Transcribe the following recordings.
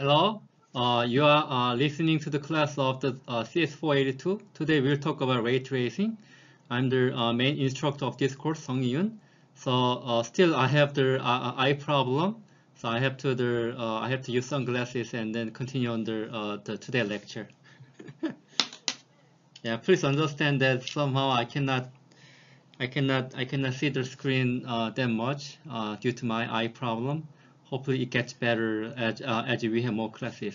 Hello, uh, you are uh, listening to the class of the uh, CS482. Today we'll talk about ray tracing. I'm the uh, main instructor of this course, Sung-Eui Yoon. So uh, still I have the uh, eye problem, so I have to the I have to use sunglasses and then continue on the, the today lecture. yeah, please understand that somehow I cannot I cannot I cannot see the screen that much due to my eye problem hopefully it gets better as, uh, as we have more classes.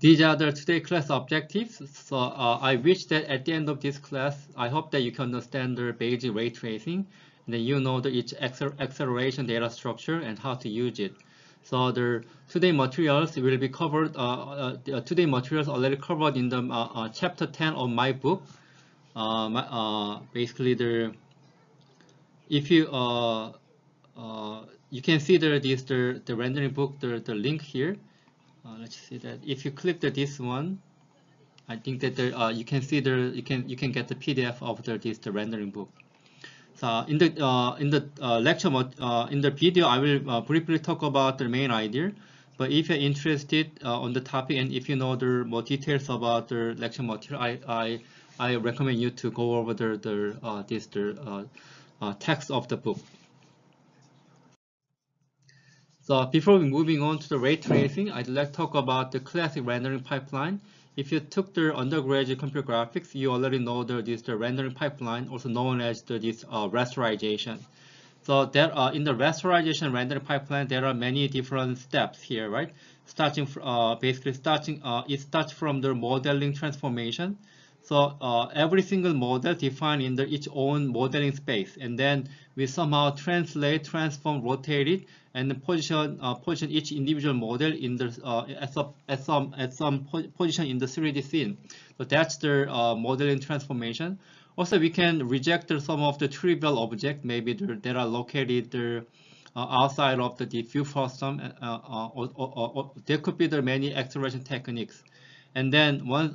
These are the today class objectives. So uh, I wish that at the end of this class, I hope that you can understand the basic ray tracing, and then you know the each acceleration data structure and how to use it. So the today materials will be covered. Uh, uh, today materials already covered in the uh, uh, chapter 10 of my book. Uh, my, basically, the if you uh, you can see the this the, the rendering book the, the link here. Uh, let's see that. If you click the this one I think that there, uh, you can see the you can you can get the PDF of the this the rendering book. So in the uh, in the uh, lecture in the video I will briefly talk about the main idea. But if you're interested on the topic and if you know the more details about the lecture material I I, I recommend you to go over the the this the text of the book so before moving on to the ray tracing, I'd like to talk about the classic rendering pipeline. If you took the undergraduate computer graphics, you already know the, this the rendering pipeline, also known as the, this uh, rasterization. So there are in the rasterization rendering pipeline, there are many different steps here, right? Starting uh, basically starting, uh, it starts from the modeling transformation. So uh, every single model defined in the, its own modeling space, and then we somehow translate, transform, rotate it, and position uh, position each individual model in the uh, at some at some at some position in the 3D scene. So that's the uh, modeling transformation. Also, we can reject some of the trivial objects, maybe that are located uh, outside of the frustum. Uh, uh, or, or, or, there could be the many acceleration techniques. And then one,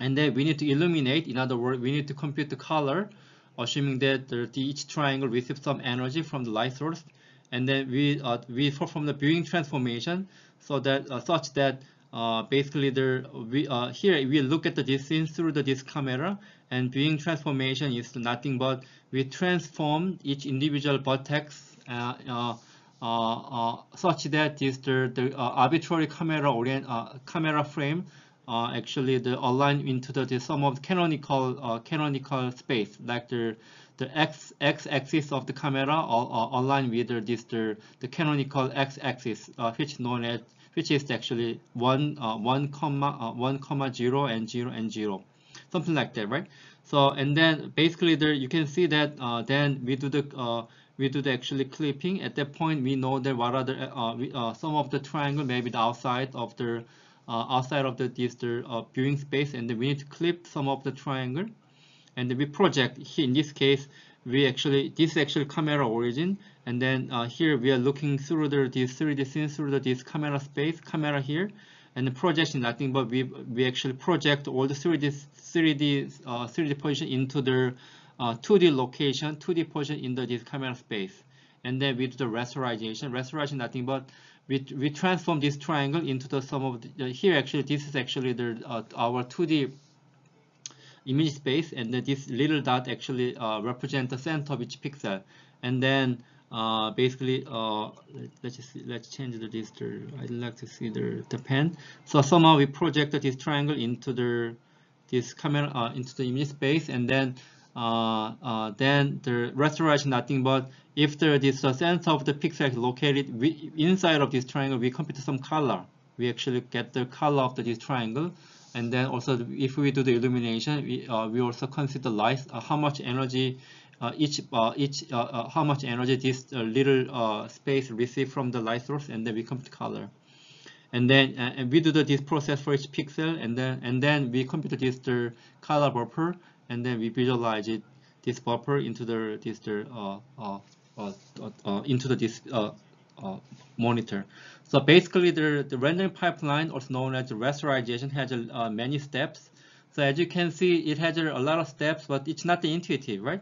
and then we need to illuminate. In other words, we need to compute the color, assuming that the, each triangle receives some energy from the light source and then we uh, we perform the viewing transformation so that uh, such that uh, basically the we uh, here we look at the distance through the disk camera and viewing transformation is nothing but we transform each individual vertex uh, uh, uh, such that this the, the arbitrary camera orient camera frame actually the align into the, the some of canonical canonical space like the the x x axis of the camera are, aligned with this the, the canonical x axis, uh, which known as which is actually one uh, one comma uh, one comma zero and zero and zero, something like that, right? So and then basically there you can see that uh, then we do the uh, we do the actually clipping. At that point, we know that what are the uh, we, uh, some of the triangle maybe the outside of the uh, outside of the this the uh, viewing space, and then we need to clip some of the triangle and we project here in this case we actually this is actually camera origin. And then uh, here we are looking through the this 3D scene through the this camera space camera here and the projection nothing but we we actually project all the 3D 3D uh, 3D position into the uh, 2D location 2D position in the this camera space. And then we do the rasterization rasterization nothing but we, we transform this triangle into the sum of the, here actually this is actually the uh, our 2D image space and then this little dot actually uh, represent the center of each pixel. And then uh, basically uh, let's just see, let's change the register I'd like to see the, the pen so somehow we projected this triangle into the this camera uh, into the image space and then uh, uh, then the rasterization nothing but if the this center of the pixel is located we, inside of this triangle we compute some color. We actually get the color of the, this triangle and then also if we do the illumination we, uh, we also consider light uh, how much energy uh, each uh, each uh, uh, how much energy this little space receive from the light source and then we compute color. And then and we do the, this process for each pixel and then and then we compute this the color buffer and then we visualize it this buffer into the this the into the this monitor so basically, the, the rendering pipeline, also known as rasterization, has uh, many steps. So as you can see, it has a lot of steps, but it's not intuitive, right?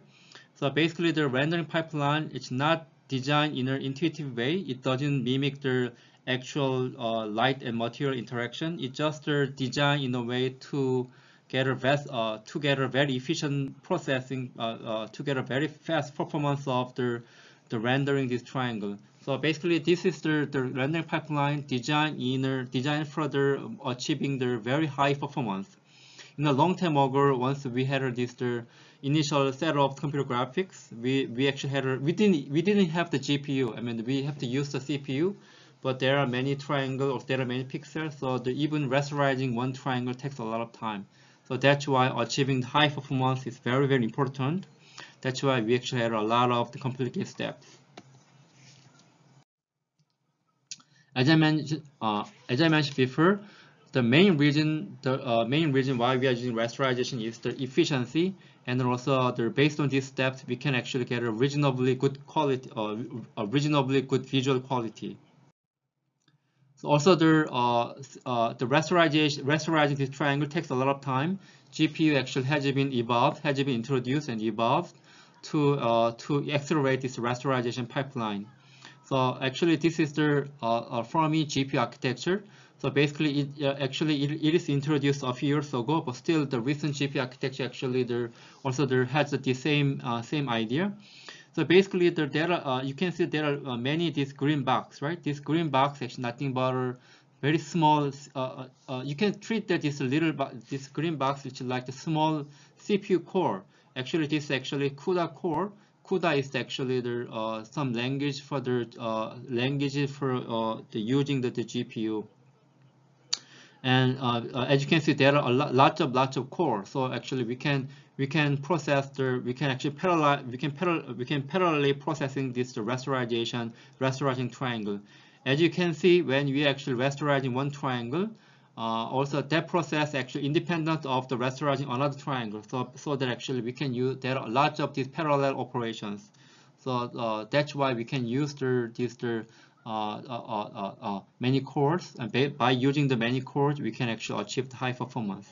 So basically, the rendering pipeline, it's not designed in an intuitive way. It doesn't mimic the actual uh, light and material interaction. It's just uh, designed in a way to get a vast, uh, to get a very efficient processing, uh, uh, to get a very fast performance of the the rendering this triangle. So basically, this is the, the rendering pipeline designed in designed further um, achieving the very high performance. In a long time ago, once we had this the initial set of computer graphics, we we actually had we didn't we didn't have the GPU. I mean, we have to use the CPU, but there are many triangles or there are many pixels, so the, even rasterizing one triangle takes a lot of time. So that's why achieving high performance is very very important. That's why we actually had a lot of the complicated steps. As I mentioned, uh, as I mentioned before, the main reason the uh, main reason why we are using rasterization is the efficiency, and also the, based on these steps, we can actually get a reasonably good quality, uh, a reasonably good visual quality. So also the uh, uh, the rasterization rasterizing this triangle takes a lot of time. GPU actually has been evolved, has been introduced and evolved to uh, to accelerate this rasterization pipeline. So actually, this is the uh, uh, Fermi GPU architecture. So basically, it uh, actually it, it is introduced a few years ago, but still the recent GPU architecture actually there also there has the same uh, same idea. So basically, there, there are, uh, you can see there are uh, many these green box, right? This green box actually nothing but very small. you can treat that this little this green box which is like the small CPU core. Actually, this is actually CUDA core CUDA is actually the uh, some language for the uh, language for uh, the using the, the GPU. And uh, uh, as you can see, there are a lot, lots of lots of core. So actually, we can we can process the we can actually parallel we can parallel we can parallelly processing this the rasterization rasterizing triangle. As you can see, when we actually rasterizing one triangle, uh, also that process actually independent of the rasterizing another triangle. So so that actually we can use there are lots of these parallel operations. So uh, that's why we can use the this the uh, uh, uh, uh many cores and by, by using the many cores we can actually achieve high performance.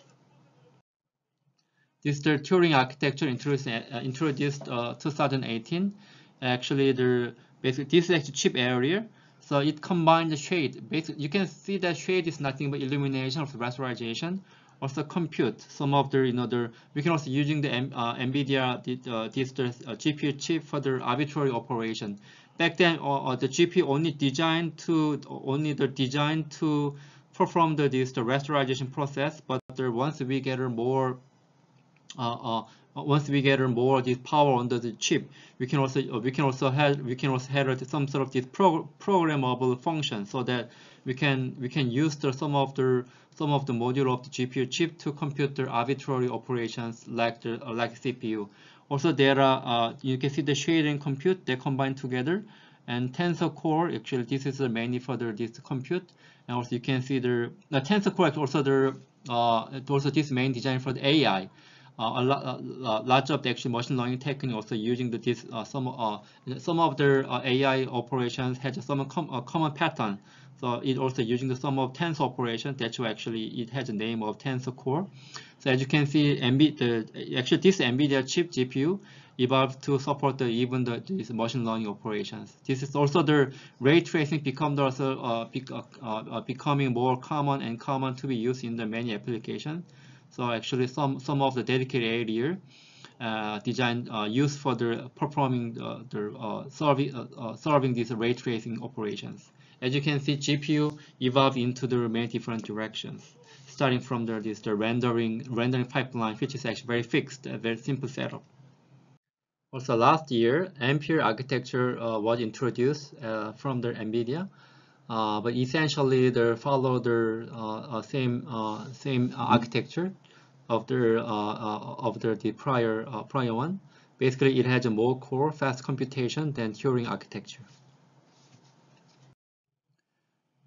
This the Turing architecture introduced introduced 2018 actually the basically this is actually chip area so it combines the shade. Basically, you can see that shade is nothing but illumination of the rasterization. Also compute some of the, you know, the, we can also using the uh, NVIDIA the, uh, uh, GPU chip for the arbitrary operation. Back then, uh, uh the GPU only designed to only the design to perform the this the rasterization process. But there, once we get more uh, uh, once we get more of this power under the chip, we can also uh, we can also have we can also have some sort of this pro programmable function so that we can we can use the some of the some of the module of the GPU chip to compute the arbitrary operations like the uh, like CPU. Also, there are uh, you can see the shading compute they combine together, and tensor core actually this is mainly for the this compute, and also you can see the, the tensor core also the uh, also this main design for the AI. Uh, a lot, uh, lots of the actual machine learning technique also using the, this uh, some some of the AI operations has some com common pattern. So it also using the sum of tensor operation. That's why actually it has a name of tensor core. So as you can see, MB, the, actually this NVIDIA chip GPU evolved to support the, even the these machine learning operations. This is also the ray tracing become also uh, uh, uh, becoming more common and common to be used in the many applications. So actually some, some of the dedicated area uh, design uh, used for the performing uh, the uh, solving, uh, uh, solving these ray tracing operations. As you can see, GPU evolved into the many different directions, starting from the, this, the rendering rendering pipeline, which is actually very fixed, a very simple setup. Also last year, Ampere architecture was introduced from the NVIDIA. Uh, but essentially they follow the uh, uh, same same architecture of the of the, the prior prior one. Basically, it has a more core fast computation than Turing architecture.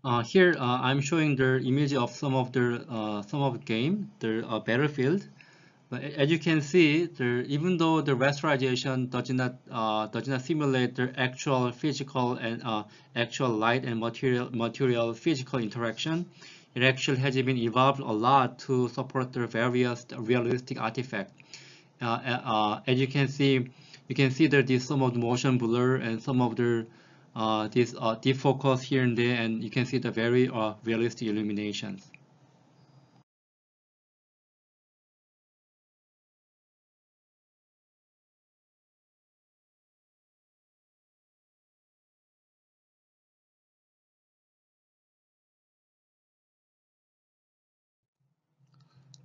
Uh, here uh, I'm showing the image of some of the uh, some of the game, the battlefield. But as you can see, there, even though the rasterization does not uh, does not simulate the actual physical and uh, actual light and material material physical interaction, it actually has been evolved a lot to support the various realistic artifacts. Uh, uh, as you can see, you can see there's some of the motion blur and some of the uh, this uh, defocus here and there, and you can see the very uh, realistic illuminations.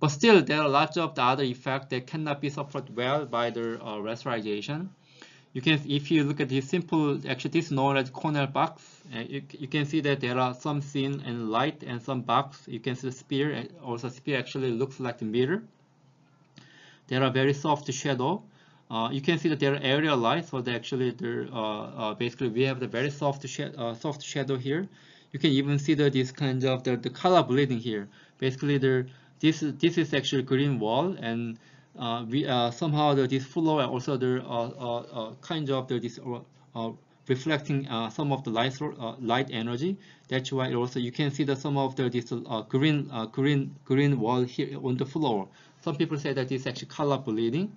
But still, there are lots of the other effects that cannot be suffered well by the uh, rasterization. You can, if you look at this simple, actually this known as Cornell box, uh, you, you, can see that there are some thin and light and some box. You can see the sphere, and also sphere actually looks like the mirror. There are very soft shadow. Uh, you can see that there are area lights, so they actually, uh, uh, basically we have the very soft, sh uh, soft shadow here. You can even see that this kind of the, the color bleeding here. Basically, the this this is actually green wall and uh, we uh, somehow the, this floor and also the uh, uh, uh, kind of the, this reflecting some of the light light energy. That's why also you can see that some of the this green green green wall here on the floor. Some people say that it's actually color bleeding,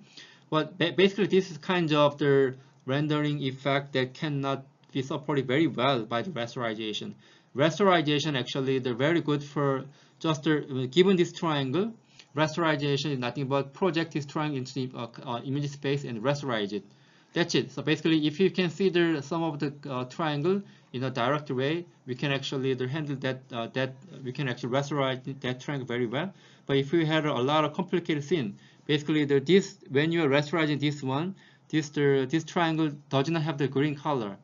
but basically this is kind of the rendering effect that cannot be supported very well by the rasterization. Rasterization actually they're very good for just uh, given this triangle, rasterization is nothing but project this triangle into the uh, uh, image space and rasterize it. That's it. So basically, if you consider some of the uh, triangle in a direct way, we can actually handle that uh, that we can actually rasterize that triangle very well. But if you had a lot of complicated scene, basically the this when you are rasterizing this one, this the this triangle does not have the green color.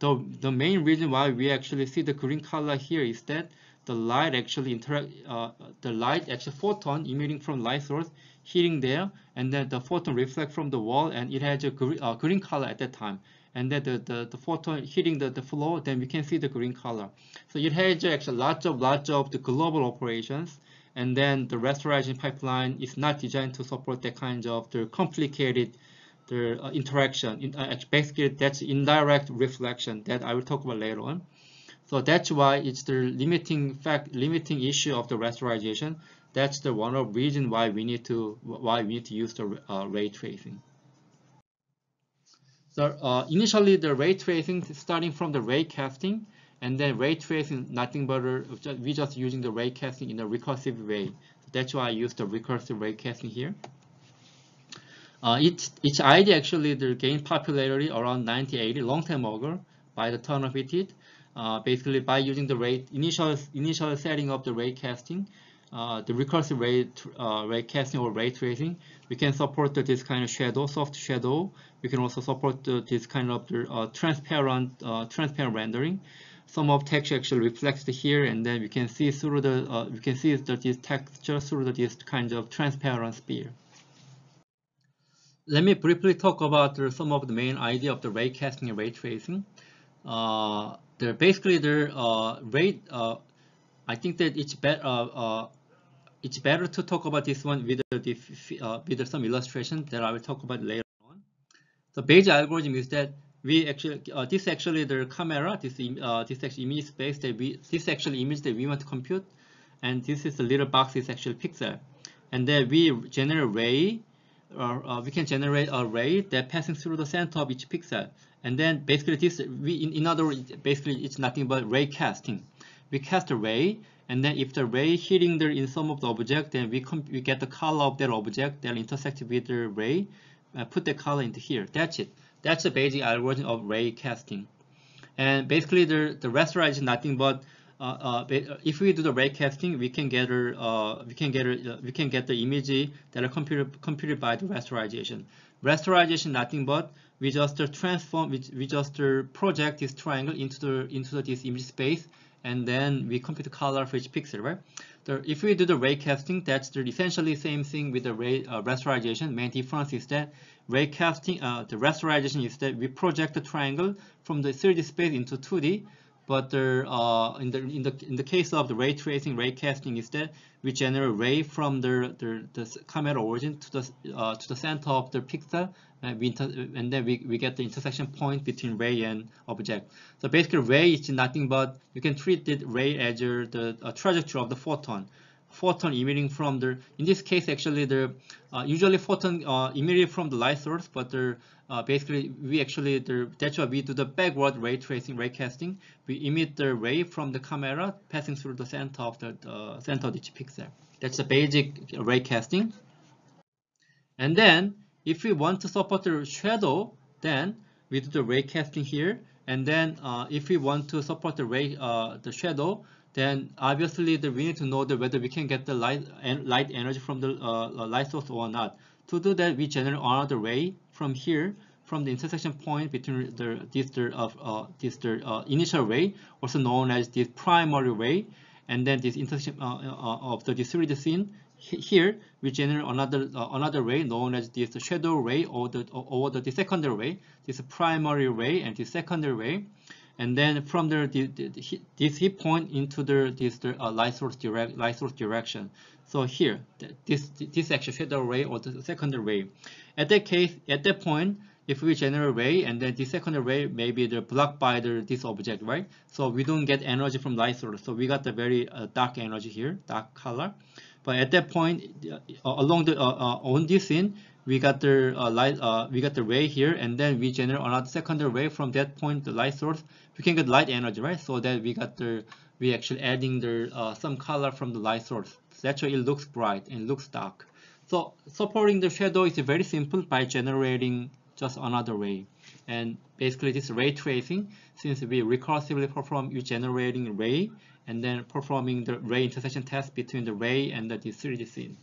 The the main reason why we actually see the green color here is that the light actually interact, uh, the light actually photon emitting from light source hitting there, and then the photon reflect from the wall, and it has a green, uh, green color at that time. And then the, the, the photon hitting the, the floor, then we can see the green color. So it has actually lots of lots of the global operations, and then the rasterization pipeline is not designed to support that kind of the complicated the uh, interaction. In, uh, basically, that's indirect reflection that I will talk about later on. So that's why it's the limiting fact, limiting issue of the rasterization. That's the one of reason why we need to why we need to use the uh, ray tracing. So uh, initially the ray tracing starting from the ray casting and then ray tracing nothing but uh, we just using the ray casting in a recursive way. That's why I use the recursive ray casting here. Uh, each, each idea actually gained popularity around 1980, long time ago, by the Turner Whitted uh, basically by using the rate initial initial setting of the ray casting, uh, the recursive ray uh, ray casting or ray tracing, we can support this kind of shadow, soft shadow. We can also support this kind of uh, transparent uh, transparent rendering. Some of text actually reflects here, and then we can see through the uh, we can see that this texture through the, this kind of transparent sphere. Let me briefly talk about some of the main idea of the ray casting and ray tracing. Uh, they're basically their uh, rate. Uh, I think that it's better. Uh, uh, it's better to talk about this one with the uh, with some illustration that I will talk about later on. The Bayes algorithm is that we actually uh, this actually the camera this this actually image space that we this actually image that we want to compute, and this is the little box is actually pixel, and then we generate ray, we can generate a ray that passing through the center of each pixel. And then basically this, we, in, in other words, basically it's nothing but ray casting. We cast a ray, and then if the ray hitting the in some of the object, then we, we get the color of that object that intersect with the ray, uh, put the color into here. That's it. That's the basic algorithm of ray casting. And basically the, the rasterization is nothing but uh, uh, if we do the ray casting, we can get uh, we can get uh, we can get the image that are computed computed by the rasterization. Rasterization nothing but we just transform, we, just project this triangle into the into this image space, and then we compute the color for each pixel, right? So if we do the ray casting, that's the essentially same thing with the ray uh, rasterization. Main difference is that ray casting, uh, the rasterization is that we project the triangle from the 3D space into 2D, but uh, in the in the in the case of the ray tracing, ray casting is that we generate ray from the the, the camera origin to the uh, to the center of the pixel and, we and then we, we get the intersection point between ray and object. So basically ray is nothing but you can treat the ray as your, the trajectory of the photon. Photon emitting from the, in this case actually the, uh, usually photon uh, emitted from the light source, but the, uh, basically we actually the, that's why we do the backward ray tracing ray casting. We emit the ray from the camera passing through the center of the uh, center of each pixel. That's the basic ray casting. And then if we want to support the shadow then we do the ray casting here. And then uh, if we want to support the ray uh, the shadow then obviously the, we need to know whether we can get the light and light energy from the uh, light source or not to do that, we generate another ray from here, from the intersection point between the this the uh, this the uh, initial ray, also known as this primary ray, and then this intersection uh, uh of the discrete scene. Here, we generate another uh, another ray known as this shadow ray or the or the secondary ray. This primary ray and the secondary ray and then from the, this hit point into the this uh, light source direct light source direction. So here, this this actually shadow ray or the secondary ray. At that case, at that point, if we generate ray and then the secondary ray may be the blocked by the this object, right? So we don't get energy from light source. So we got the very uh, dark energy here, dark color. But at that point, uh, along the uh, uh, on this scene, we got the uh, light, uh, we got the ray here, and then we generate another secondary ray from that point, the light source. We can get light energy, right? So that we got the, we actually adding the uh, some color from the light source. So it looks bright and looks dark. So supporting the shadow is very simple by generating just another ray. And basically this ray tracing, since we recursively perform you generating ray and then performing the ray intersection test between the ray and the 3D scene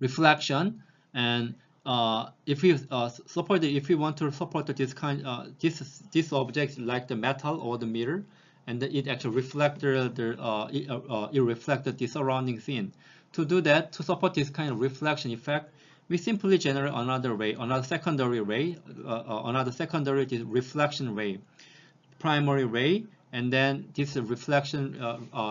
reflection and uh, if we uh, support if we want to support this kind uh, this this object like the metal or the mirror and it actually reflect the, uh, it, uh, uh, it reflect the surrounding scene. To do that to support this kind of reflection effect we simply generate another ray another secondary ray another secondary reflection ray primary ray and then this reflection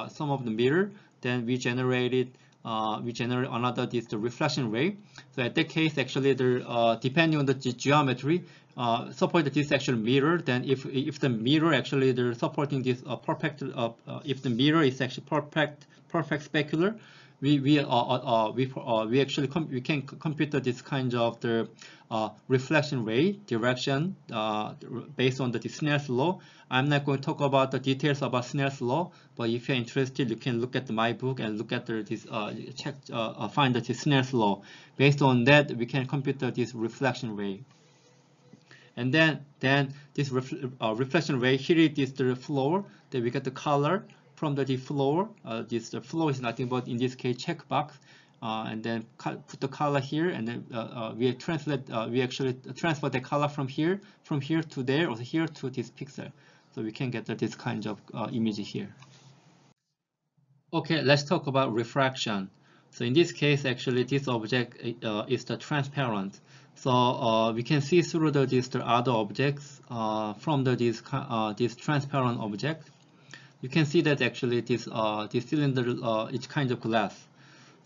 some of the mirror then we generated uh, we generate another this the reflection ray. So at that case, actually, the uh, depending on the geometry, uh, support this actual mirror. Then if if the mirror actually they're supporting this uh, perfect, uh, uh, if the mirror is actually perfect perfect specular, we we uh, uh, we uh, we actually we can compute this kind of the uh, reflection rate direction uh, based on the Snell's law. I'm not going to talk about the details about Snell's law, but if you're interested, you can look at my book and look at the, this uh, check find the Snell's law. Based on that, we can compute this reflection rate. And then then this ref, reflection rate here it is the floor. Then we get the color from the, floor. Uh, this the floor is nothing but in this case checkbox. Uh, and then put the color here, and then uh, uh we translate. Uh, we actually transfer the color from here, from here to there, or here to this pixel. So we can get this kind of uh, image here. Okay, let's talk about refraction. So in this case, actually, this object is the transparent. So we can see through the, this the other objects from the this this transparent object you can see that actually this uh, this cylinder uh, is kind of glass.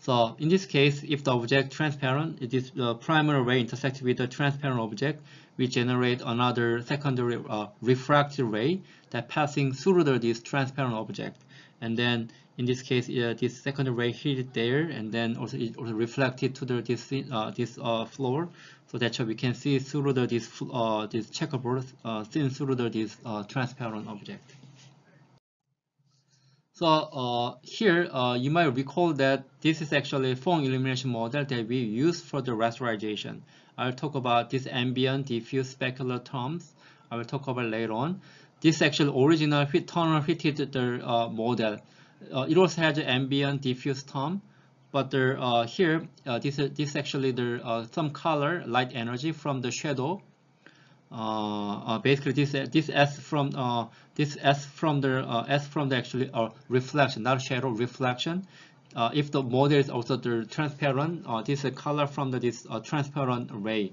So in this case, if the object transparent, it is the primary ray intersects with the transparent object, we generate another secondary uh, refractive ray that passing through the, this transparent object. And then in this case, uh, this secondary ray hit there, and then also it also reflected to the this uh, this uh, floor. So that's how we can see through the this uh, this checkerboard, uh, seen through the this uh, transparent object. So uh, here uh, you might recall that this is actually a Phong illumination model that we use for the rasterization. I'll talk about this ambient diffuse specular terms. I will talk about later on. This actually original Turner Whitted uh, model. Uh, it also has ambient diffuse term, but there, uh, here uh, this this actually the some color light energy from the shadow basically this this S from uh, this S from the S from the actually reflection, not shadow reflection. if the model is also the transparent, this is color from the, this transparent ray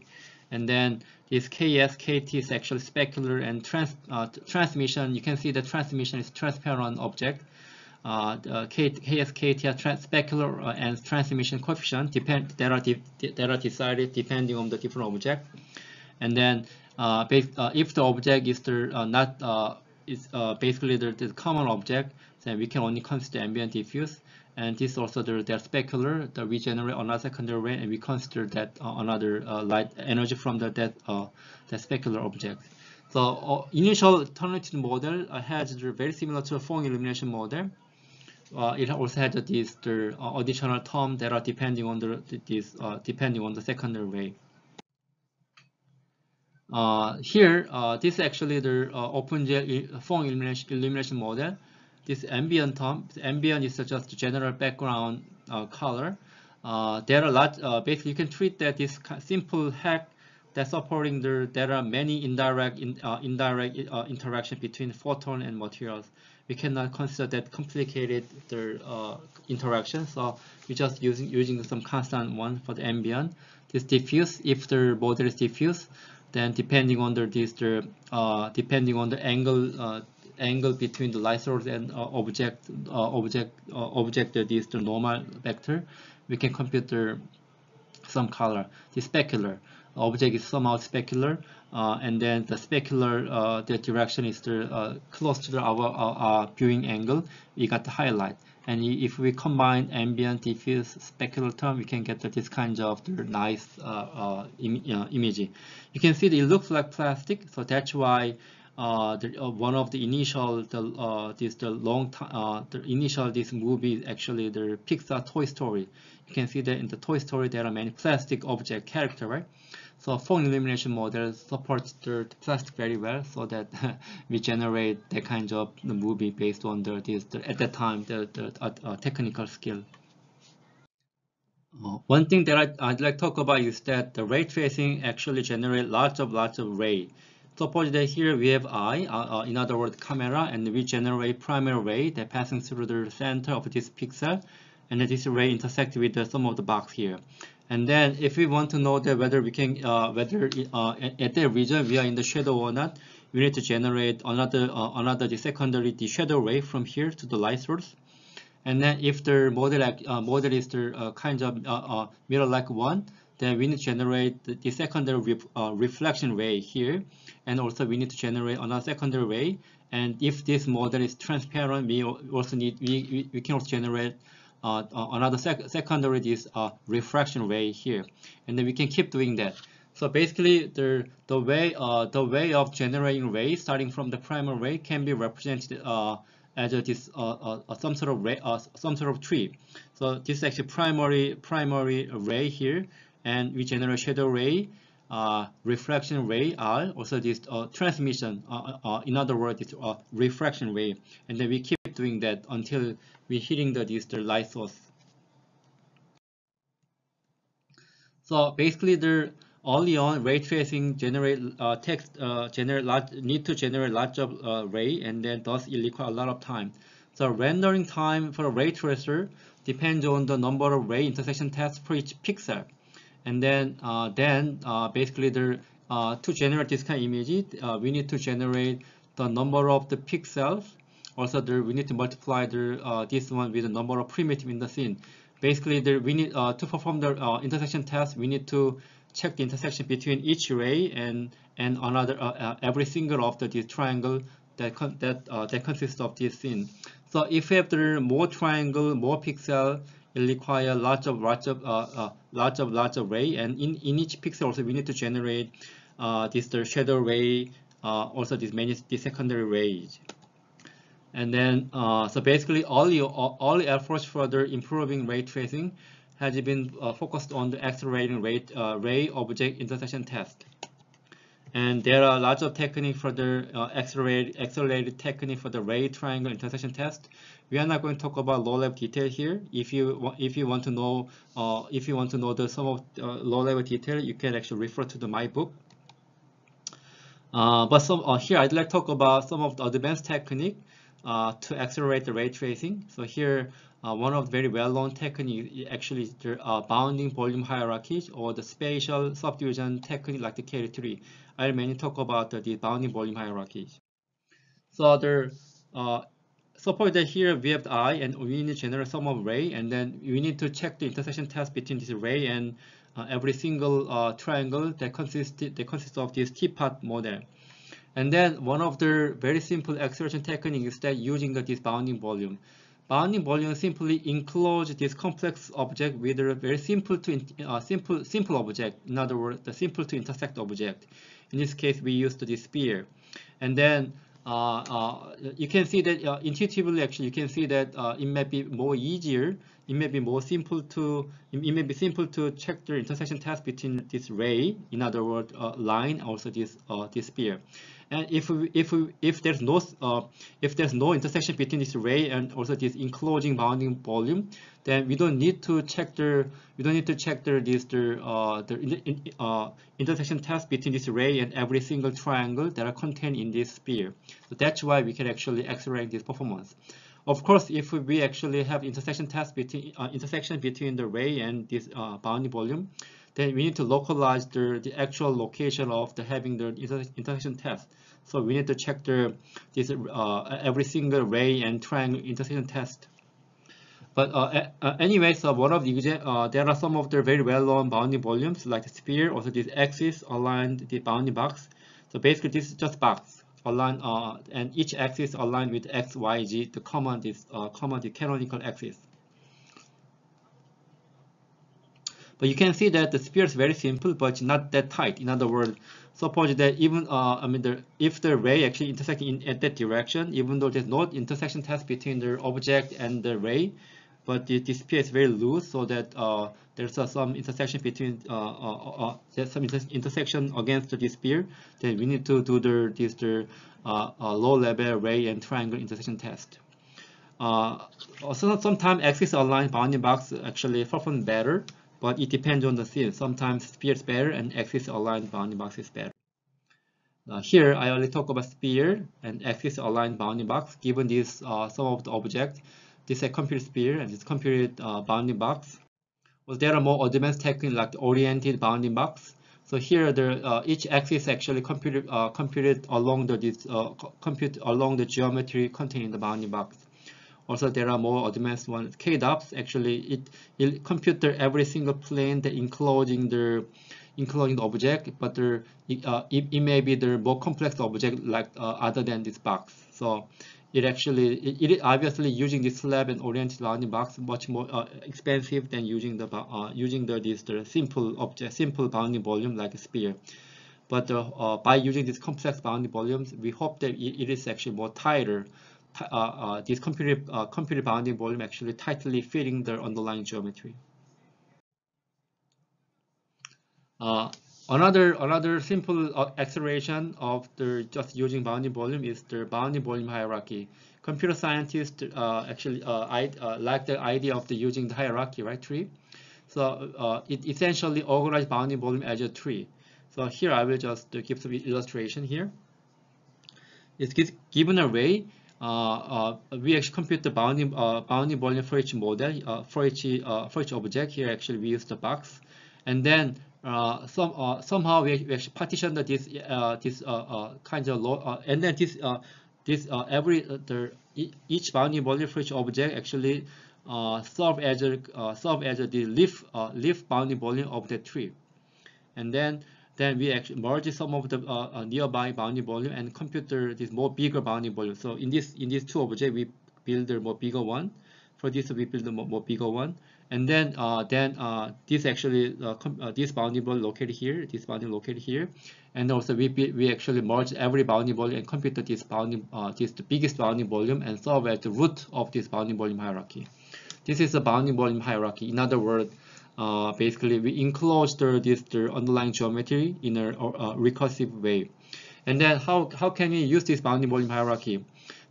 and then this KS, KT is actually specular and trans, uh, transmission, you can see the transmission is transparent object. Uh, KS, KT are trans, specular uh, and transmission coefficient depend, that, are that are decided depending on the different object. And then uh, uh, if the object is the, uh, not is basically the, the common object, then we can only consider ambient diffuse. And this also the, they're specular, that we generate another secondary ray, and we consider that uh, another uh, light energy from the that uh, specular object. So initial alternative model has very similar to a Phong illumination model. It also has these the additional term that are depending on the this depending on the secondary ray. Uh, here, uh, this is actually the uh, OpenGL Phong illumination, illumination model. This ambient term, ambient is just general background uh, color. Uh, there are a lot, uh, basically you can treat that this simple hack that supporting the, there are many indirect in, indirect interaction between photon and materials. We cannot consider that complicated the interaction, so we just using using some constant one for the ambient. This diffuse, if the model is diffuse, then depending on the this the uh, depending on the angle uh, angle between the light source and uh, object uh, object uh, object that is the normal vector we can compute the some color. The specular object is somehow specular uh, and then the specular the direction is the close to the, our, our viewing angle. We got the highlight and if we combine ambient, diffuse, specular term, we can get this kind of nice uh, uh, Im uh, image. You can see that it looks like plastic, so that's why uh, the, uh, one of the initial the uh, this the long uh, the initial this movie is actually the Pixar Toy Story. You can see that in the Toy Story there are many plastic object character, right? So Phong illumination model supports the plastic very well so that we generate that kind of movie based on the, this, the at that time the, the uh, technical skill. Uh, one thing that I, would like to talk about is that the ray tracing actually generate lots of lots of ray. Suppose that here we have eye, uh, uh, in other words camera, and we generate primary ray that passing through the center of this pixel, and this ray intersect with the, some of the box here. And then if we want to know that whether we can, uh, whether uh, at that region we are in the shadow or not, we need to generate another uh, another the secondary the shadow ray from here to the light source. And then if the model uh, model is the uh, kind of uh, mirror-like one, then we need to generate the, secondary re reflection ray here, and also we need to generate another secondary ray. And if this model is transparent, we also need we, we, we can also generate another sec secondary is uh, refraction ray here, and then we can keep doing that. So basically, the the way uh, the way of generating ray starting from the primary ray can be represented uh, as a, this uh, uh, some sort of ray, uh, some sort of tree. So this is actually primary primary ray here, and we generate shadow ray, uh, refraction ray are also this uh, transmission. Uh, uh, in other words, it's a refraction ray, and then we keep doing that until we're hitting the digital light source. So basically, the early on ray tracing generate uh, text uh, generate large, need to generate lots of uh, ray, and then thus it require a lot of time. So rendering time for a ray tracer depends on the number of ray intersection tests per each pixel, and then uh, then uh, basically the uh, to generate this kind of image, we need to generate the number of the pixels also, there, we need to multiply the, uh, this one with the number of primitive in the scene. Basically, there, we need uh, to perform the uh, intersection test. We need to check the intersection between each ray and and another uh, uh, every single of the this triangle that that uh, that consists of this scene. So if we have more triangle, more pixel, it require lots of lots of lots of lots of ray, and in in each pixel also we need to generate this the shadow ray, also this many the secondary rays. And then, uh, so basically all the, all efforts for the improving ray tracing has been uh, focused on the accelerating rate, uh, ray object intersection test. And there are lots of technique for the uh, accelerated, accelerated technique for the ray triangle intersection test. We are not going to talk about low-level detail here. If you if you want to know uh, if you want to know the some of uh, low-level detail, you can actually refer to the my book. Uh, but some uh, here I'd like to talk about some of the advanced technique uh, to accelerate the ray tracing. So here, uh, one of the very well-known techniques actually the uh, bounding volume hierarchies or the spatial subdivision technique like the kd-tree. I'll mainly talk about the, the bounding volume hierarchies. So the uh, suppose that here we have the eye and we need to generate some of ray and then we need to check the intersection test between this ray and uh, every single uh, triangle that consists that consists of this teapot model. And then one of the very simple acceleration technique is that using this bounding volume. Bounding volume simply enclose this complex object with a very simple to uh, simple simple object. In other words, the simple to intersect object. In this case, we used the sphere, and then uh, uh, you can see that uh, intuitively actually you can see that it may be more easier it may be more simple to it may be simple to check the intersection test between this ray in other words line also this this sphere and if we, if we, if there's no uh, if there's no intersection between this ray and also this enclosing bounding volume, then we don't need to check the we don't need to check the this the uh, the in, uh, intersection test between this ray and every single triangle that are contained in this sphere. So that's why we can actually accelerate this performance. Of course, if we actually have intersection test between uh, intersection between the ray and this uh, bounding volume, then we need to localize the, the actual location of the having the intersection test. So we need to check the this uh, every single ray and triangle intersection test. But uh, uh, anyway, so one of the uh, there are some of the very well-known bounding volumes like the sphere, also this axis aligned the bounding box. So basically, this is just box aligned, uh, and each axis aligned with x, y, z, the common this uh, common the canonical axis. But you can see that the sphere is very simple, but not that tight. In other words, suppose that even uh, I mean, the, if the ray actually intersects in at that direction, even though there's no intersection test between the object and the ray, but the, the sphere is very loose, so that uh, there's uh, some intersection between uh, uh, uh, there's some inter intersection against the sphere. Then we need to do the this the low-level ray and triangle intersection test. also, sometimes axis aligned bounding box actually perform better but it depends on the scene. Sometimes sphere is better and axis aligned bounding box is better. Uh, here I only talk about sphere and axis aligned bounding box given this uh, some of the objects. This is a computed sphere and this computed uh, bounding box. Well, there are more advanced techniques like oriented bounding box. So here the uh, each axis actually computed uh, computed along the this uh, compute along the geometry containing the bounding box. Also, there are more advanced ones. KDOPS actually it it compute every single plane that including the including the object, but uh, it, it may be the more complex object like uh, other than this box. So it actually it, it obviously using this slab and oriented bounding box much more uh, expensive than using the uh, using the this the simple object simple bounding volume like a sphere. But uh, uh, by using these complex bounding volumes, we hope that it, it is actually more tighter uh, uh, this computer, uh, computer bounding volume actually tightly fitting the underlying geometry. Another another simple acceleration of the just using bounding volume is the bounding volume hierarchy. Computer scientists uh, actually uh, I, uh, like the idea of the using the hierarchy right tree. So it essentially organizes bounding volume as a tree. So here I will just give some illustration here. It's given uh, we actually compute the bounding uh, bounding volume for each model for each for each object. Here actually we use the box, and then some somehow we, we, actually partition this this kind of low, and then this this every the each bounding volume for each object actually uh, serve as a uh, serve as a, the leaf uh, leaf bounding volume of the tree, and then then we actually merge some of the uh, uh, nearby bounding volume and compute this more bigger bounding volume. So in this in these two objects, we build a more bigger one. For this, we build a more, more bigger one, and then uh, then uh, this actually uh, uh, this bounding volume located here, this bounding located here, and also we we actually merge every bounding volume and compute this bounding this the biggest bounding volume and solve at the root of this bounding volume hierarchy. This is a bounding volume hierarchy. In other words, uh, basically we enclose the, this the underlying geometry in a, a, recursive way. And then how, how can we use this bounding volume hierarchy?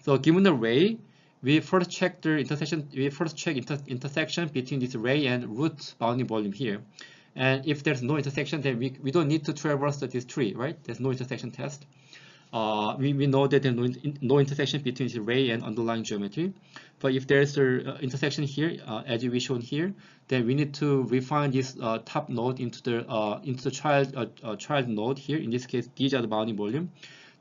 So given the ray, we first check the intersection, we first check inter intersection between this ray and root bounding volume here. And if there's no intersection, then we, we don't need to traverse this tree, right? There's no intersection test. Uh, we, we know that there's no, no intersection between the ray and underlying geometry. But if there's an uh, intersection here, uh, as we shown here, then we need to refine this uh, top node into the uh, into the child uh, child node here. In this case, these are the bounding volume.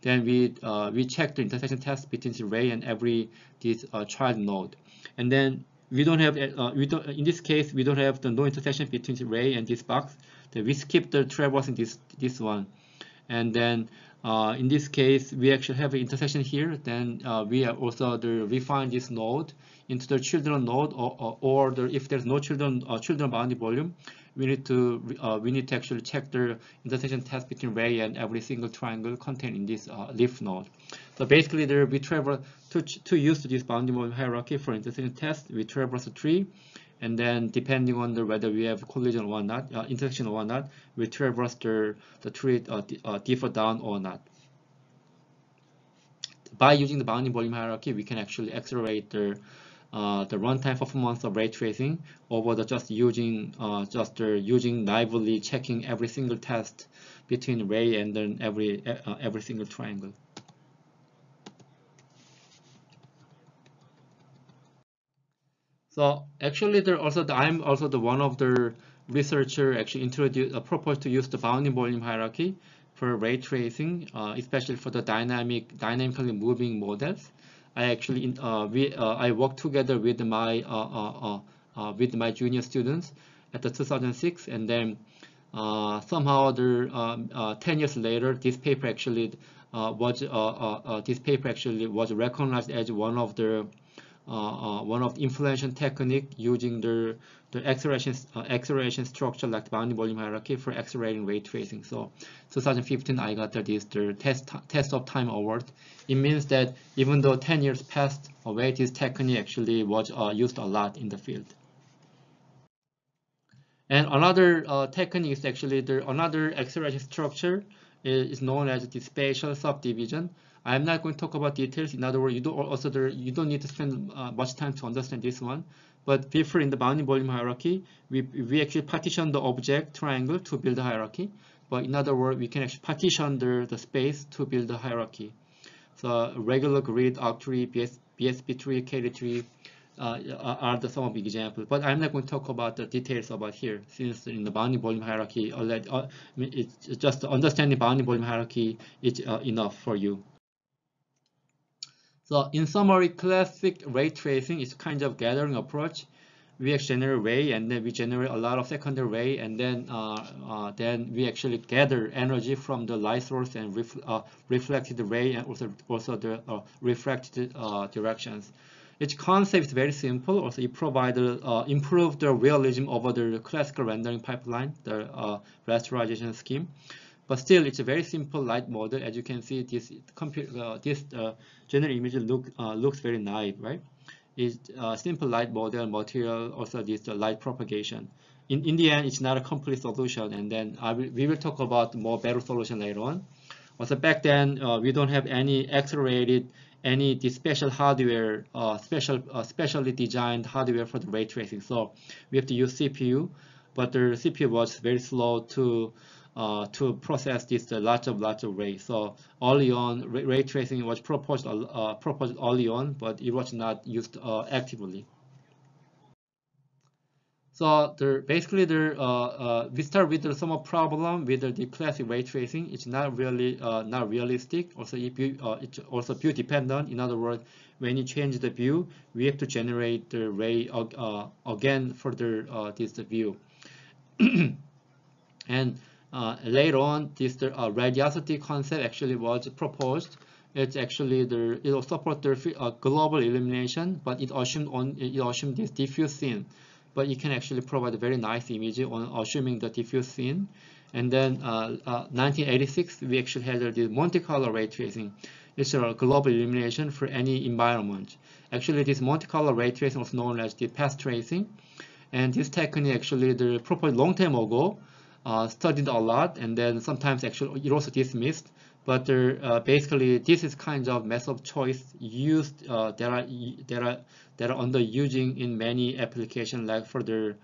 Then we we check the intersection test between the ray and every this child node, and then we don't have we don't in this case we don't have the no intersection between the ray and this box. Then we skip the traversing this this one, and then uh, in this case, we actually have an intersection here. Then uh, we also the refine this node into the children node, or, or, or the, if there's no children uh, children bounding volume, we need to uh, we need to actually check the intersection test between ray and every single triangle contained in this uh, leaf node. So basically, there we traverse to to use this bounding volume hierarchy for intersection test. We traverse a tree and then depending on the whether we have collision or not, uh, intersection or not, we traverse the, the tree uh, uh, deeper down or not. By using the bounding volume hierarchy, we can actually accelerate the uh, the runtime performance of ray tracing over the just using uh, just uh, using naively checking every single test between ray and then every uh, every single triangle. So actually, also the, I'm also the one of the researcher actually introduced uh, proposed to use the bounding volume hierarchy for ray tracing, uh, especially for the dynamic dynamically moving models. I actually uh, we uh, I worked together with my uh, uh, with my junior students at the 2006, and then somehow the um, 10 years later, this paper actually was this paper actually was recognized as one of the uh, uh, one of inflation technique using the the acceleration uh, acceleration structure like bounding volume hierarchy for accelerating ray tracing. So 2015 I got this the test test of time award. It means that even though 10 years passed away, this technique actually was uh, used a lot in the field. And another uh, technique is actually the another acceleration structure is known as the spatial subdivision. I'm not going to talk about details. In other words, you don't also there, you don't need to spend uh, much time to understand this one. But before in the bounding volume hierarchy, we we actually partition the object triangle to build a hierarchy. But in other words, we can actually partition the, the space to build a hierarchy. So regular grid, octree, BS, BSP tree, KD tree uh, are the some of the examples. But I'm not going to talk about the details about here, since in the bounding volume hierarchy, already, uh, it's just understanding bounding volume hierarchy is uh, enough for you. So in summary, classic ray tracing is kind of gathering approach. We generate ray and then we generate a lot of secondary ray and then uh, uh, then we actually gather energy from the light source and ref uh, reflected ray and also also the uh, refracted uh, directions. Its concept is very simple. Also, it provides uh, improved the realism over the classical rendering pipeline, the rasterization scheme but still it's a very simple light model. As you can see this computer uh, this uh, general image look uh, looks very naive right? It's a simple light model material also this uh, light propagation. In, in the end it's not a complete solution. And then will, we will talk about more better solution later on. Also back then uh, we don't have any accelerated any special hardware uh, special specially designed hardware for the ray tracing. So we have to use CPU but the CPU was very slow to uh, to process this uh, lots of lots of ray. So early on, ray, tracing was proposed uh, proposed early on, but it was not used uh, actively. So there, basically, there uh, uh, we start with the some problem with the classic ray tracing. It's not really not realistic. Also, if you it's also view dependent. In other words, when you change the view, we have to generate the ray again for the this view. and uh, later on, this uh, radiosity concept actually was proposed. It's actually the it will support the uh, global illumination, but it assumed on it assumed this diffuse scene. But it can actually provide a very nice image on assuming the diffuse scene. And then 1986, uh, uh, we actually had the Monte Carlo ray tracing. It's a global illumination for any environment. Actually, this Monte Carlo ray tracing was known as the path tracing. And this technique actually the proposed long time ago uh, studied a lot and then sometimes actually it also dismissed but uh, basically this is kind of method of choice used uh, that are that are that are under using in many applications like for the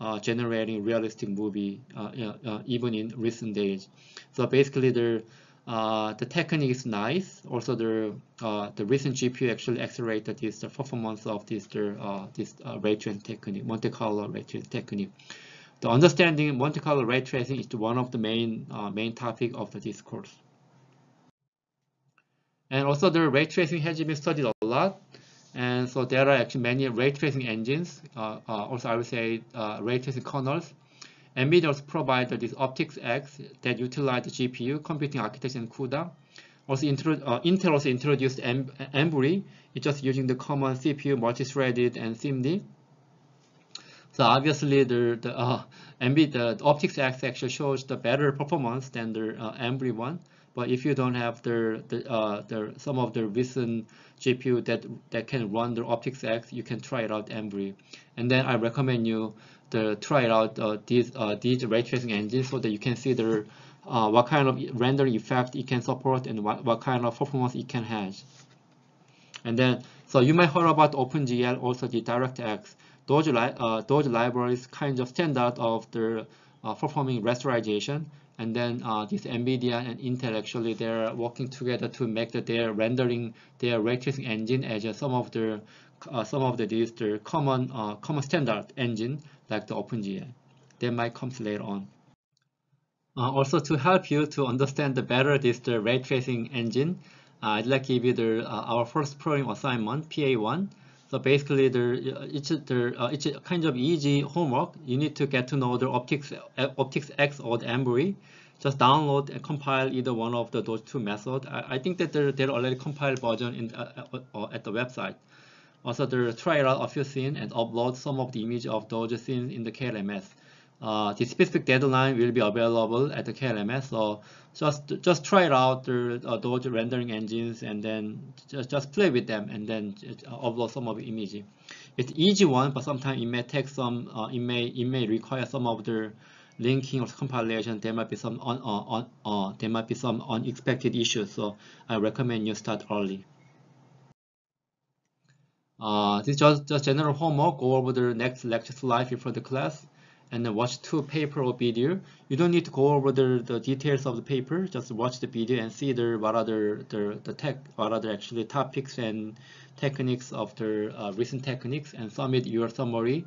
uh, generating realistic movie uh, even in recent days so basically the the technique is nice. Also, the the recent GPU actually accelerated this the performance of this the this ray technique, Monte Carlo ray technique. The understanding Monte Carlo ray tracing is one of the main uh, main topic of the discourse. And also the ray tracing has been studied a lot. And so there are actually many ray tracing engines. Uh, uh, also, I would say uh, ray tracing kernels. NVIDIA also provided this X that utilize the GPU, computing architecture, and CUDA. Also, uh, Intel also introduced Em Embree. It's just using the common CPU, multi-threaded, and SIMD. So obviously, the the uh, MB, the OptiX X actually shows the better performance than the uh, one. But if you don't have the the, uh, the some of the recent GPU that that can run the OptiX X, you can try it out Embree. And then I recommend you to try it out uh, these uh, these ray tracing engines so that you can see the uh, what kind of rendering effect it can support and what, what kind of performance it can have. And then, so you might heard about OpenGL, also the DirectX. Those, li uh, libraries kind of standard of the uh, performing rasterization. And then uh, this NVIDIA and Intel actually they're working together to make the, their rendering their ray tracing engine as some of the uh, some of the these the common uh, common standard engine like the OpenGL. That might come later on. Uh, also to help you to understand the better this the ray tracing engine, uh, I'd like to give you the, uh, our first program assignment, PA1. So basically, the, it's, the, uh, it's kind of easy homework. You need to get to know the Optics, OptiX X or the Embree. Just download and compile either one of the, those two methods. I, I think that there, there already compiled version in, uh, uh, at the website. Also, the try out a few scenes and upload some of the image of those scenes in the KLMS. Uh, the specific deadline will be available at the KLMS. So just just try it out the, uh, those rendering engines and then just just play with them and then uh, upload some of the image. It's easy one, but sometimes it may take some. Uh, it may it may require some of the linking or compilation. There might be some on, on, on there might be some unexpected issues. So I recommend you start early. Uh, this is just, just general homework. Go over the next lecture slide before the class and watch two paper or video. You don't need to go over the, the details of the paper. Just watch the video and see the what are the the, the tech what are the actually topics and techniques of the uh, recent techniques and submit your summary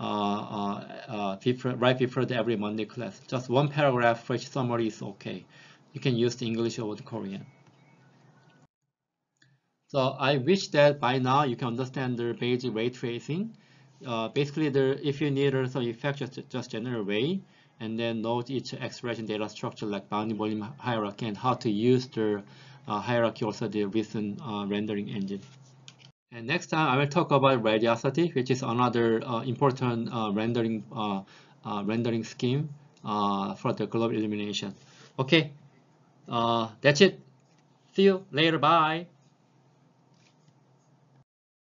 uh, uh, uh before, right before the every Monday class. Just one paragraph for each summary is okay. You can use the English or the Korean. So I wish that by now you can understand the basic ray tracing uh, basically the if you need some effect just, just general ray and then note each expression data structure like bounding volume hierarchy and how to use the uh, hierarchy also the recent uh, rendering engine. And next time I will talk about radiosity, which is another uh, important uh, rendering uh, rendering scheme for the global illumination. Okay, that's it. See you later. Bye.